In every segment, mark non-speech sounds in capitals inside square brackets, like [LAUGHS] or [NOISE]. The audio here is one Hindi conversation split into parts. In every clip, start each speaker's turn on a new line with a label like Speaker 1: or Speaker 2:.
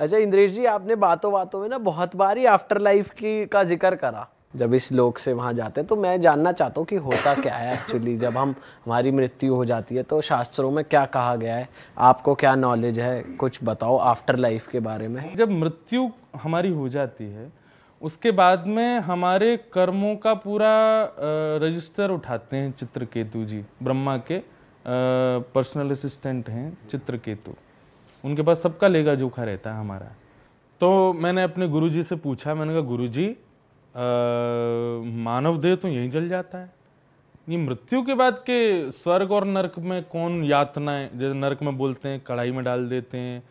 Speaker 1: अच्छा इंद्रेश जी, आपने बातों बातों में ना बहुत बार ही आफ्टर लाइफ की का ज़िक्र करा। जब इस लोक से वहाँ जाते हैं तो मैं जानना चाहता हूँ कि होता क्या है एक्चुअली जब हम, हमारी मृत्यु हो जाती है तो शास्त्रों में क्या कहा गया है? आपको क्या नॉलेज है? कुछ बताओ आफ्टर लाइफ के बारे में।
Speaker 2: जब मृत्यु हमारी हो जाती है, उसके बाद में हमारे कर्मों का पूरा रजिस्टर उठाते हैं चित्रकेतु जी। ब्रह्मा के पर्सनल असिस्टेंट हैं चित्रकेतु। उनके पास सबका लेगा जोखा रहता है हमारा। तो मैंने अपने गुरुजी से पूछा, मैंने कहा, गुरुजी मानव देह तो यहीं जल जाता है। ये मृत्यु के बाद के स्वर्ग और नरक में कौन यातनाएँ, जैसे नरक में बोलते हैं, कढ़ाई में डाल देते हैं,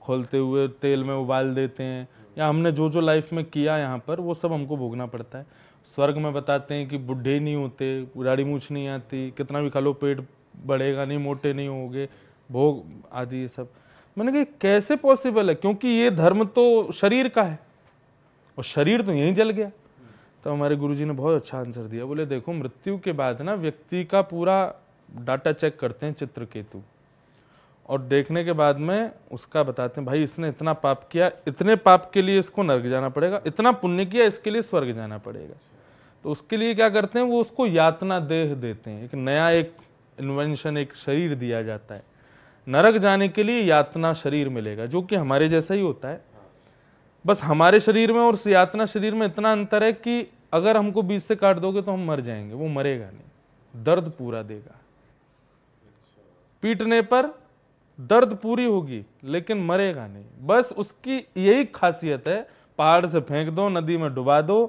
Speaker 2: खोलते हुए तेल में उबाल देते हैं, या हमने जो जो लाइफ में किया यहाँ पर, वो सब हमको भोगना पड़ता है। स्वर्ग में बताते हैं कि बुढ़े नहीं होते, दाढ़ी मूछ नहीं आती, कितना भी खा लो, पेट बढ़ेगा नहीं, मोटे नहीं होगे, भोग आदि ये सब। मैंने कहा कैसे पॉसिबल है? क्योंकि ये धर्म तो शरीर का है। और शरीर तो यहीं जल गया। तो हमारे गुरुजी ने बहुत अच्छा आंसर दिया। बोले, देखो, मृत्यु के बाद ना व्यक्ति का पूरा डाटा चेक करते हैं चित्रकेतु। और देखने के बाद में उसका बताते हैं, भाई, इसने इतना पाप किया, इतने पाप के लिए इसको नर्क जाना पड़ेगा, इतना पुण्य किया, इसके लिए स्वर्ग जाना पड़ेगा। तो उसके लिए क्या करते हैं, वो उसको यातना देह देते हैं। एक नया एक इन्वेंशन एक शरीर दिया जाता है। नरक जाने के लिए यातना शरीर मिलेगा, जो कि हमारे जैसा ही होता है। बस हमारे शरीर में और यातना शरीर में इतना अंतर है कि अगर हमको बीच से काट दोगे तो हम मर जाएँगे, वो मरेगा नहीं, दर्द पूरा देगा। पीटने पर दर्द पूरी होगी, लेकिन मरेगा नहीं। बस उसकी यही खासियत है, पहाड़ से फेंक दो, नदी में डुबा दो,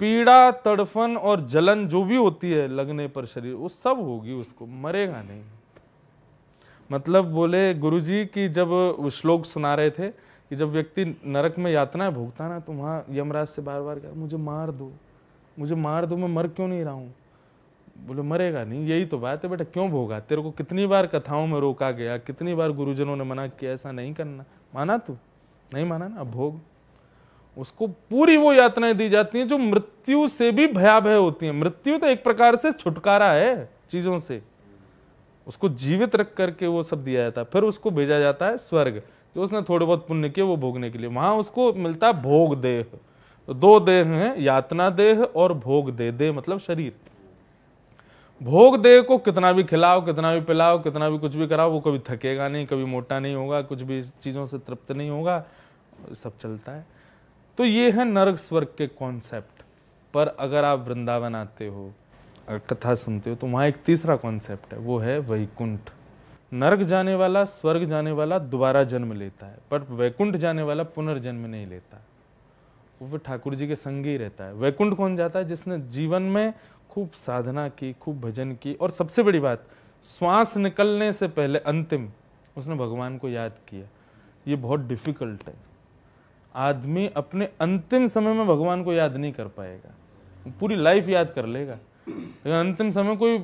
Speaker 2: पीड़ा, तड़फन और जलन जो भी होती है लगने पर शरीर, वो सब होगी उसको, मरेगा नहीं। मतलब बोले, गुरुजी कि जब श्लोक सुना रहे थे कि जब व्यक्ति नरक में यातना है, भोगता ना तो वहाँ यमराज से बार बार कहा, मुझे मार दो, मुझे मार दो, मैं मर क्यों नहीं रहा हूँ? बोले, मरेगा नहीं, यही तो बात है, बेटा, क्यों भोगा? तेरे को कितनी बार कथाओं में रोका गया, कितनी बार गुरुजनों ने मना किया, ऐसा नहीं करना। माना तू? नहीं माना ना? भोग। उसको पूरी वो यातनाएँ दी जाती हैं, जो मृत्यु से भी भयाभय होती हैं। मृत्यु तो एक प्रकार से छुटकारा है, चीज़ों से। उसको जीवित रख करके वो सब दिया जाता है। फिर उसको भेजा जाता है स्वर्ग, जो उसने थोड़े बहुत पुण्य किए वो भोगने के लिए। वहाँ उसको मिलता है भोग देह। तो दो देह हैं, यातना देह और भोग देह। देह मतलब शरीर। भोग देह को कितना भी खिलाओ, कितना भी पिलाओ, कितना भी कुछ भी कराओ, वो कभी थकेगा नहीं, कभी मोटा नहीं होगा, कुछ भी चीज़ों से तृप्त नहीं होगा, सब चलता है। तो ये है नरक स्वर्ग के कॉन्सेप्ट पर अगर आप वृंदावन आते हो कथा सुनते हो तो वहाँ एक तीसरा कॉन्सेप्ट है, वो है वैकुंठ। नरक जाने वाला, स्वर्ग जाने वाला दोबारा जन्म लेता है, पर वैकुंठ जाने वाला पुनर्जन्म नहीं लेता। वो फिर ठाकुर जी के संग ही रहता है। वैकुंठ कौन जाता है? जिसने जीवन में खूब साधना की, खूब भजन की, और सबसे बड़ी बात, श्वास निकलने से पहले अंतिम, उसने भगवान को याद किया। ये बहुत डिफ़िकल्ट है। आदमी अपने अंतिम समय में भगवान को याद नहीं कर पाएगा। पूरी लाइफ याद कर लेगा। अंतिम समय कोई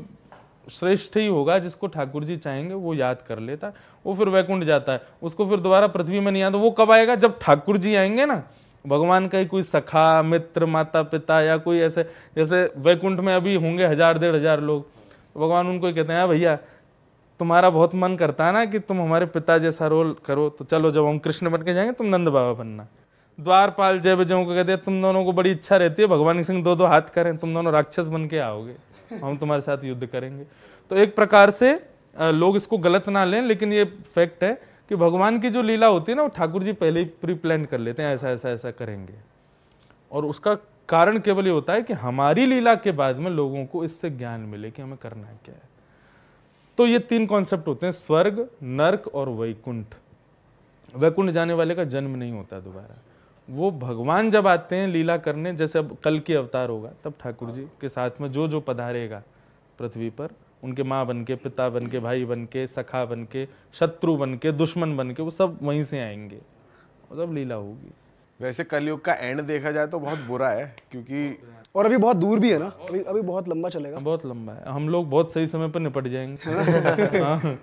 Speaker 2: श्रेष्ठ ही होगा, जिसको ठाकुर जी चाहेंगे, वो याद कर लेता वो फिर वैकुंठ जाता है। उसको फिर दोबारा पृथ्वी में नहीं आता वो कब आएगा? जब ठाकुर जी आएँगे ना। भगवान का ही कोई सखा, मित्र माता पिता या कोई ऐसे, जैसे वैकुंठ में अभी होंगे हज़ार, डेढ़ हज़ार लोग। तो भगवान उनको ही कहते हैं हाँ भैया, तुम्हारा बहुत मन करता है ना कि तुम हमारे पिता जैसा रोल करो तो चलो जब हम कृष्ण बन के जाएँगे, तुम नंद बाबा बनना। द्वारपाल जय बजों को कहते हैं, तुम दोनों को बड़ी इच्छा रहती है, भगवान सिंह दो दो हाथ करें, तुम दोनों राक्षस बन के आओगे, हम तुम्हारे साथ युद्ध करेंगे। तो एक प्रकार से लोग इसको गलत ना लें, लेकिन ये फैक्ट है कि भगवान की जो लीला होती है ना, वो ठाकुर जी पहले ही प्री प्लान कर लेते हैं, ऐसा ऐसा ऐसा करेंगे। और उसका कारण केवल ये होता है कि हमारी लीला के बाद में लोगों को इससे ज्ञान मिले कि हमें करना क्या है। तो ये तीन कॉन्सेप्ट होते हैं, स्वर्ग, नर्क और वैकुंठ। वैकुंठ जाने वाले का जन्म नहीं होता दोबारा। वो भगवान जब आते हैं लीला करने जैसे अब कल की अवतार होगा तब ठाकुर जी के साथ में जो जो पधारेगा पृथ्वी पर उनके माँ बन के पिता बन के भाई बन के सखा बन के शत्रु बन के दुश्मन बन के वो सब वहीं से आएँगे और सब लीला होगी।
Speaker 3: वैसे कलयुग का एंड देखा जाए तो बहुत बुरा है क्योंकि
Speaker 4: और अभी बहुत दूर भी है ना? अभी अभी बहुत लंबा चलेगा।
Speaker 2: बहुत लंबा है। हम लोग बहुत सही समय पर निपट जाएँगे। [LAUGHS] हाँ।